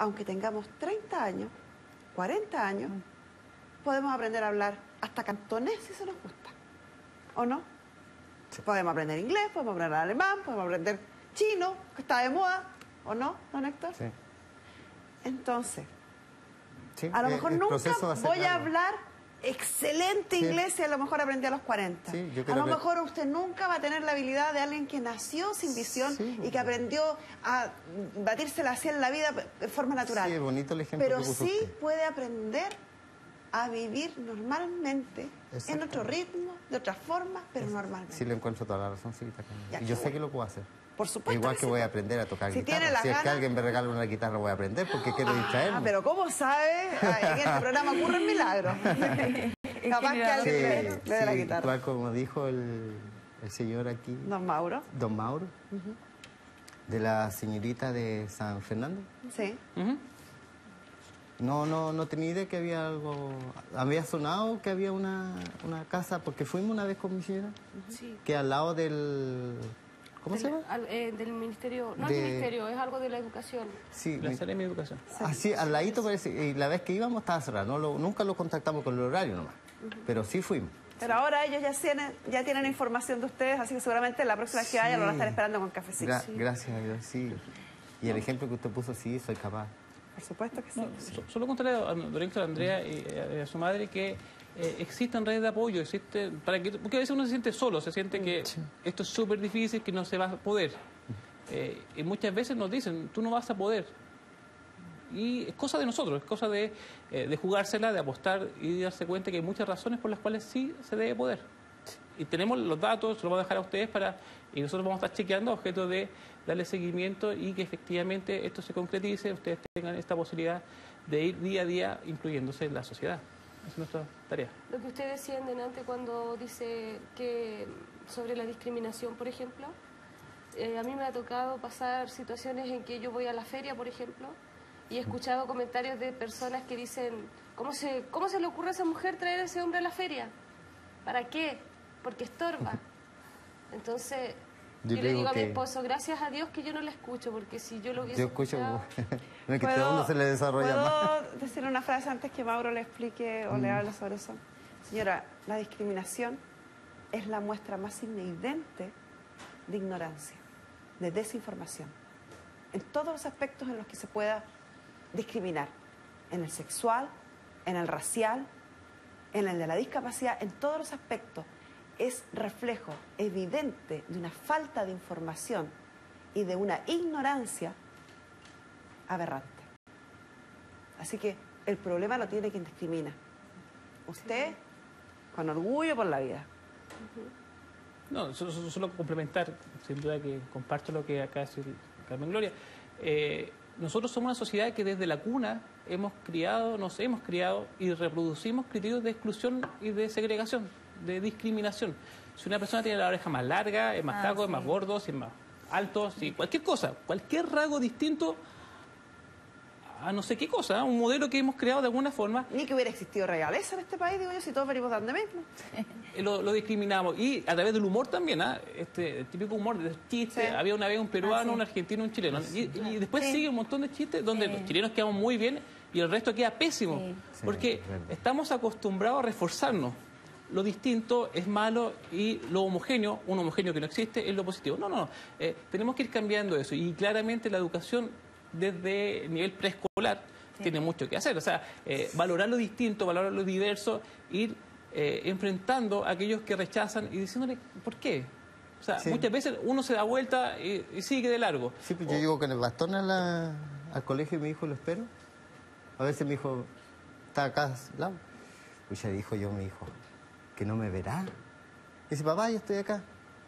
aunque tengamos 30 años, 40 años, podemos aprender a hablar hasta cantonés si se nos gusta. ¿O no? Podemos aprender inglés, podemos aprender alemán, podemos aprender chino, que está de moda. ¿O no, don Héctor? Sí. Entonces, Sí, a lo mejor nunca voy a hablar excelente Sí. inglés y a lo mejor aprendí a los 40. Sí, yo a lo que- mejor usted nunca va a tener la habilidad de alguien que nació sin visión Sí, y que aprendió a batírsela así en la vida de forma natural. Sí, bonito el ejemplo Pero que puso sí usted. puede aprender a vivir normalmente, en otro ritmo, de otra forma, pero normalmente. Sí, le encuentro toda la razón, que- Ya, y yo sé que lo puedo hacer. Por supuesto Igual que que sí. voy a aprender a tocar Si guitarra. tiene las si es que alguien me regala una guitarra, voy a aprender porque quiero distraerme. Ah, pero ¿cómo sabe? Ay, en este programa ocurren milagros. Capaz que alguien Sí, le, le dé la guitarra. Tal como dijo el, el señor aquí, Don Mauro. don Mauro, de la señorita de San Fernando. Sí. No, no, no tenía idea que había algo. Había sonado que había una, una casa, porque fuimos una vez con mi señora, Sí. que al lado del. ¿Cómo se llama? al- eh, del ministerio, no De- el ministerio, es algo de la educación. Sí, La sala de mi educación. así, al ladito parece. Y la vez que íbamos estaba cerrado. No lo- nunca lo contactamos con el horario nomás. Pero sí fuimos. Pero ahora ellos ya tienen, ya tienen información de ustedes, así que seguramente la próxima vez que vayan lo van a estar esperando con cafecito. Gra- Gracias a Dios, sí. Y el ejemplo que usted puso, sí, soy capaz. Por supuesto que sí. No, solo contarle a a Andrea y a, a su madre que eh, existen redes de apoyo, existe para que, porque a veces uno se siente solo, se siente que esto es súper difícil, que no se va a poder. Eh, y muchas veces nos dicen, tú no vas a poder. Y es cosa de nosotros, es cosa de, eh, de jugársela, de apostar y de darse cuenta que hay muchas razones por las cuales sí se debe poder. Y tenemos los datos, se los vamos a dejar a ustedes para, y nosotros vamos a estar chequeando objeto de darle seguimiento y que efectivamente esto se concretice, ustedes tengan esta posibilidad de ir día a día incluyéndose en la sociedad. Es nuestra tarea. Lo que usted decía en delante cuando dice que sobre la discriminación, por ejemplo, eh, a mí me ha tocado pasar situaciones en que yo voy a la feria, por ejemplo, y he escuchado comentarios de personas que dicen, ¿cómo se, cómo se le ocurre a esa mujer traer a ese hombre a la feria? ¿Para qué? Porque estorba. Entonces, Yo yo, le digo a mi esposo, gracias a Dios que yo no la escucho, porque si yo lo hubiese Yo escucho. no es que todo se le desarrolla más. ¿Puedo decir una frase antes que Mauro le explique o Mm. le hable sobre eso? Señora, la discriminación es la muestra más evidente de ignorancia, de desinformación, en todos los aspectos en los que se pueda discriminar, en el sexual, en el racial, en el de la discapacidad, en todos los aspectos, es reflejo evidente de una falta de información y de una ignorancia aberrante. Así que el problema lo tiene quien discrimina. Usted, con orgullo por la vida. No, solo, solo- complementar, sin duda que comparto lo que acá dice Carmen Gloria. Eh, nosotros somos una sociedad que desde la cuna hemos criado, nos hemos criado y reproducimos criterios de exclusión y de segregación, de discriminación. Si una persona tiene la oreja más larga, es más Ah, flaco, es más gordo, si es más alto, si cualquier cosa, cualquier rasgo distinto a no sé qué cosa, ¿eh? un modelo que hemos creado de alguna forma, Ni que hubiera existido realeza en este país, digo yo, si todos venimos de donde mismo. eh, lo, lo discriminamos. Y a través del humor también, ¿ah? este el típico humor de chistes. Sí. Había una vez un peruano, Ah, sí. un argentino, un chileno. Y, y después Sí. sigue un montón de chistes donde Sí. los chilenos quedamos muy bien y el resto queda pésimo. Porque estamos acostumbrados a reforzarnos. Lo distinto es malo y lo homogéneo, un homogéneo que no existe, es lo positivo. No, no, no. Eh, tenemos que ir cambiando eso. Y claramente la educación desde el nivel preescolar tiene mucho que hacer. O sea, eh, valorar lo distinto, valorar lo diverso, ir eh, enfrentando a aquellos que rechazan y diciéndole por qué. O sea, Sí. muchas veces uno se da vuelta y, y sigue de largo. Sí, pues yo llego con el bastón a la- al colegio y mi hijo lo espero. A veces mi hijo está acá al lado. Pues ya dijo yo, mi hijo, que no me verá. Dice, papá, yo estoy acá.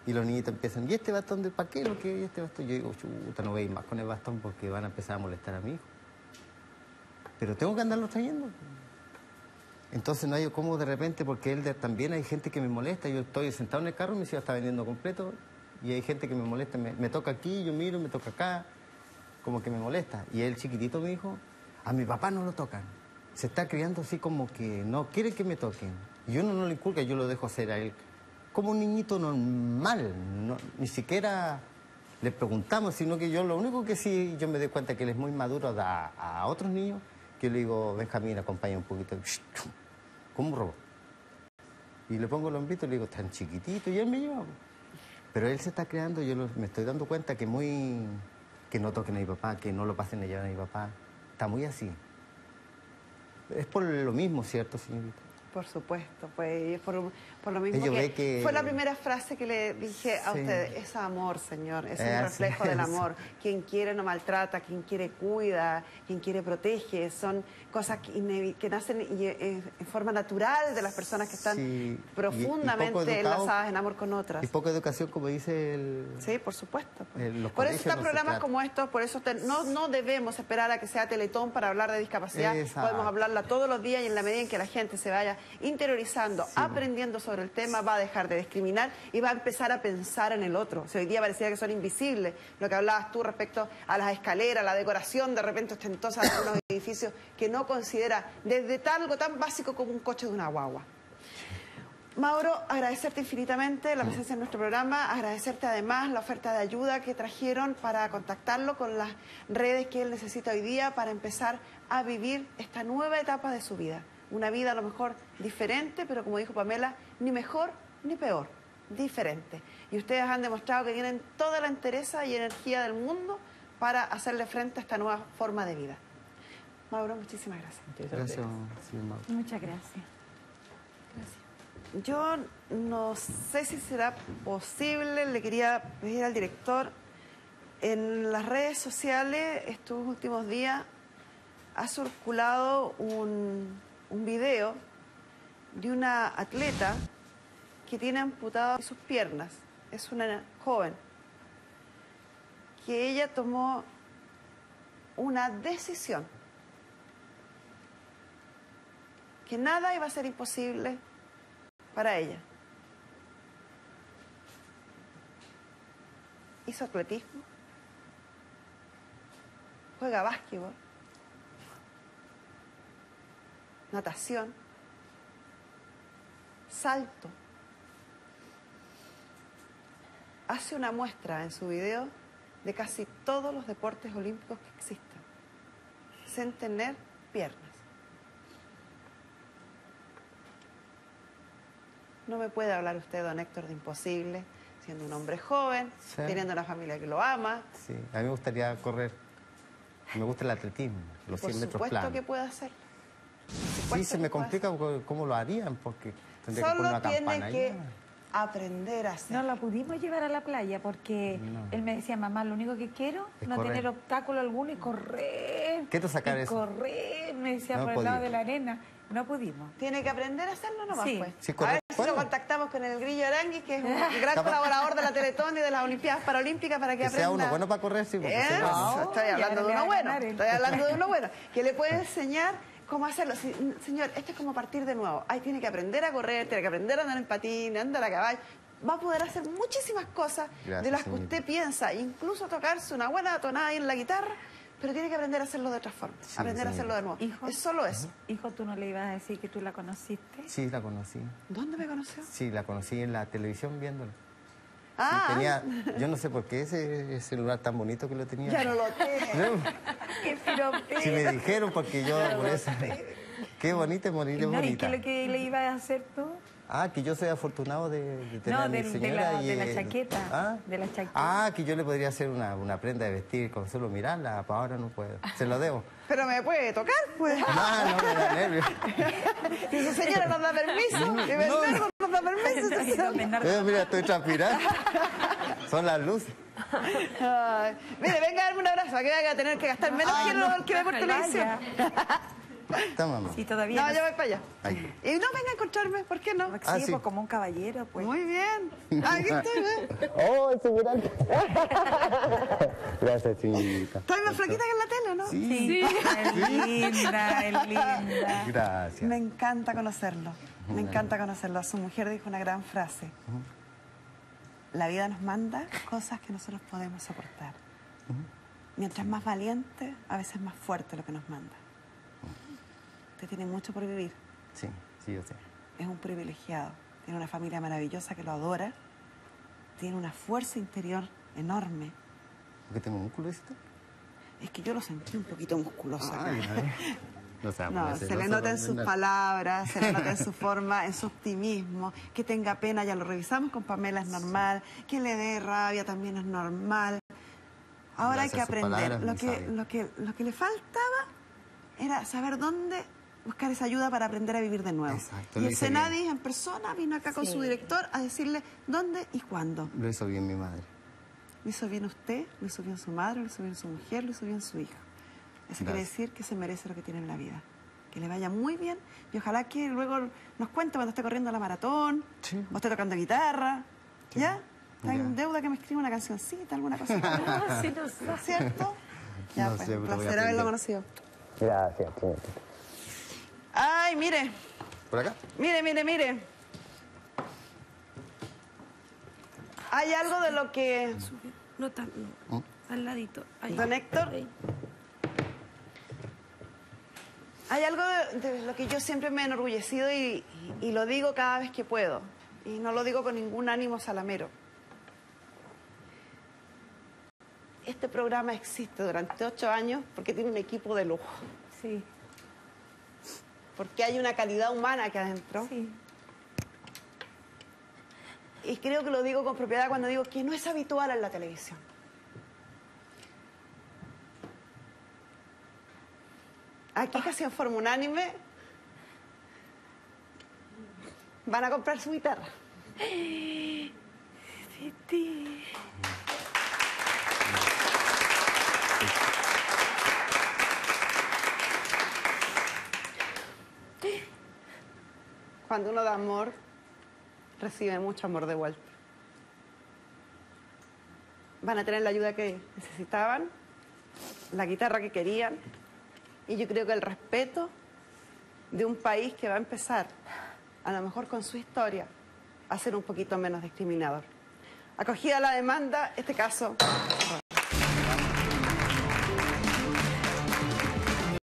Y los niñitos empiezan, ¿y este bastón de pa' qué? Lo que es este bastón? Yo digo, chuta, no veis más con el bastón porque van a empezar a molestar a mi hijo. Pero tengo que andarlo trayendo. Entonces no hay como de repente, porque él también hay gente que me molesta. Yo estoy sentado en el carro, mi ciudad está vendiendo completo. Y hay gente que me molesta, me, me toca aquí, yo miro, me toca acá. Como que me molesta. Y el chiquitito me dijo, a mi papá no lo tocan. Se está criando así como que no quiere que me toquen. Y uno no le inculca, yo lo dejo hacer a él. Como un niñito normal, no- ni siquiera le preguntamos, sino que yo lo único que sí, yo me doy cuenta que él es muy maduro a, a otros niños, que yo le digo, Benjamín, acompaña un poquito, como un robot. Y le pongo el hombrito y le digo, tan chiquitito, y él me lleva. Pero él se está creando, yo me estoy dando cuenta que muy, que no toquen a mi papá, que no lo pasen a llevar a mi papá. Está muy así. Es por lo mismo, ¿cierto, señorita? Por supuesto, pues por, por lo mismo que, fue la primera frase que le dije a usted, es amor, señor, es un así reflejo del amor. Quien quiere no maltrata, quien quiere cuida, quien quiere protege, son cosas que, que nacen y, eh, en forma natural de las personas que están Sí, y- y profundamente educado. enlazadas en amor con otras. Y poca educación, como dice el... Sí, por supuesto. pues. Por eso están no programas como estos, por eso te- no, no debemos esperar a que sea Teletón para hablar de discapacidad. Exacto. Podemos hablarla todos los días y en la medida en que la gente se vaya interiorizando, aprendiendo sobre el tema, va a dejar de discriminar y va a empezar a pensar en el otro. O sea, hoy día parecía que son invisibles, lo que hablabas tú respecto a las escaleras, la decoración de repente ostentosa de algunos edificios que no considera desde tal- algo tan básico como un coche de una guagua. Mauro, agradecerte infinitamente la presencia en nuestro programa, agradecerte además la oferta de ayuda que trajeron para contactarlo con las redes que él necesita hoy día para empezar a vivir esta nueva etapa de su vida. Una vida a lo mejor diferente, pero como dijo Pamela, ni mejor ni peor, diferente. Y ustedes han demostrado que tienen toda la entereza y energía del mundo para hacerle frente a esta nueva forma de vida. Mauro, muchísimas gracias. Gracias, señor Mauro. Muchas gracias. Yo no sé si será posible, le quería pedir al director, en las redes sociales estos últimos días ha circulado un, un video de una atleta que tiene amputadas sus piernas. Es una joven que ella tomó una decisión que nada iba a ser imposible para ella. Hizo atletismo, juega básquetbol, natación, salto. Hace una muestra en su video de casi todos los deportes olímpicos que existen, sin tener piernas. No me puede hablar usted, don Héctor, de imposible, siendo un hombre joven, Sí. teniendo una familia que lo ama. Sí, a mí me gustaría correr. Me gusta el atletismo, los Por 100 metros supuesto planos. que puede hacerlo. Sí, se que me complica co- cómo lo harían, porque tendría que Solo poner una tiene campana que ahí. aprender a hacer. No la pudimos llevar a la playa porque No. él me decía, mamá, lo único que quiero Es no correr. tener obstáculo alguno y correr. Quiero sacar y eso. correr, me decía, No por el lado de la arena. No pudimos. Tiene que aprender a hacerlo nomás, Sí. pues. Sí, a ver si lo contactamos con el Grillo Arangui, que es un gran colaborador de la Teletón y de las Olimpiadas Paralímpicas para que, Que sea aprenda. uno bueno para correr, sí, porque si no- estoy hablando de uno bueno. Estoy hablando de uno bueno. Que le puede enseñar cómo hacerlo. Sí, señor, esto es como partir de nuevo. Ahí tiene que aprender a correr, tiene que aprender a andar en patín, andar a caballo. Va a poder hacer muchísimas cosas Gracias, de las que usted piensa, incluso tocarse una buena tonada ahí en la guitarra, pero tiene que aprender a hacerlo de otra forma. Sí, aprender a hacerlo de nuevo. Hijo. Es solo eso. Hijo, tú no le ibas a decir que tú la conociste. Sí, la conocí. ¿Dónde me conoció? Sí, la conocí en la televisión viéndola. Sí, Ah, tenía, yo no sé por qué ese celular tan bonito que lo tenía. ya no lo tengo. No, ¡Qué! Si me dijeron, porque yo por eso. Qué bonita y morir es No, ¿Y qué bonita. es lo que le ibas a hacer tú? Ah, que yo soy afortunado de, de tener No, a mi del- de señora la- y de la chaqueta, ¿Ah? de la chaqueta. Ah, que yo le podría hacer una, una prenda de vestir con solo mirarla, para ahora no puedo. Se lo debo. Pero me puede tocar, pues. No, no me da nervios. Si su señora nos da permiso, y Bernardo nos da permiso. No, entonces- Bernardo, Eh, mira, estoy transpirando. Son las luces. Ay, mire, venga a darme un abrazo, que vaya a tener que gastar menos que, lo, que ve por televisión. Toma, mamá. Sí, todavía No, no. yo voy para allá. Ahí. Y no venga a encontrarme, ¿por qué no? Sí, Ah, sí. pues como un caballero, pues. Muy bien. Aquí estoy, ¿eh? Oh, señora. Gracias, señorita. Estoy más flaquita que en la tele, ¿no? Sí. Es linda, es linda. Gracias. Me encanta conocerlo. Me encanta conocerlo. Su mujer dijo una gran frase. La vida nos manda cosas que nosotros podemos soportar. Mientras más valiente, a veces más fuerte lo que nos manda. Usted tiene mucho por vivir. Sí, sí, yo sé. Es un privilegiado. Tiene una familia maravillosa que lo adora. Tiene una fuerza interior enorme. ¿Porque tengo músculo, ¿viste? Es que yo lo sentí un poquito musculoso. Ay. No, se, No, se le nota en sus palabras, se le nota en su forma, en su optimismo, que tenga pena, ya lo revisamos con Pamela, es normal, que le dé rabia también es normal. Ahora hay Gracias que a sus aprender. palabras, Lo que, lo, que, lo que le faltaba era saber dónde buscar esa ayuda para aprender a vivir de nuevo. Exacto, y el. Senadis en persona vino acá con Sí. su director a decirle dónde y cuándo. Lo hizo bien mi madre. Lo hizo bien usted, lo hizo bien su madre, lo hizo bien su mujer, lo hizo bien su hija. Eso quiere Gracias. decir que se merece lo que tiene en la vida. Que le vaya muy bien y ojalá que luego nos cuente cuando esté corriendo la maratón Sí. o esté tocando guitarra. Sí. ¿Ya? ¿Está en deuda que me escriba una cancioncita, alguna cosa? Ah, sí, no sé. ¿Cierto? Ya, No pues, sé, un placer haberlo conocido. Gracias, Ay, mire, ¿Por acá? mire, mire, mire. Hay algo de lo que No tan, no. Al ladito. Ahí. Don Héctor. Ahí. Hay algo de, de lo que yo siempre me he enorgullecido y, y- y lo digo cada vez que puedo. Y no lo digo con ningún ánimo salamero. Este programa existe durante ocho años porque tiene un equipo de lujo. Sí, Porque hay una calidad humana aquí adentro. sí. Y creo que lo digo con propiedad cuando digo que no es habitual en la televisión. Aquí casi en forma unánime van a comprar su guitarra. Titi. Cuando uno da amor, recibe mucho amor de vuelta. Van a tener la ayuda que necesitaban, la guitarra que querían, y yo creo que el respeto de un país que va a empezar, a lo mejor con su historia, a ser un poquito menos discriminador. Acogida la demanda, este caso